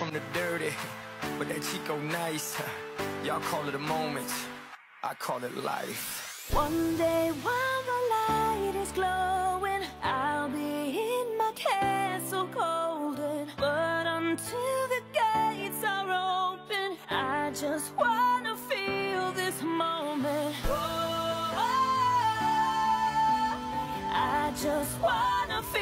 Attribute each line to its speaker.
Speaker 1: from the dirty, but that Chico nice. Y'all call it a moment, I call it life.
Speaker 2: One day while the light is glowing, I'll be in my castle golden. But until the gates are open, I just wanna feel this moment. Oh, oh, oh. I just wanna feel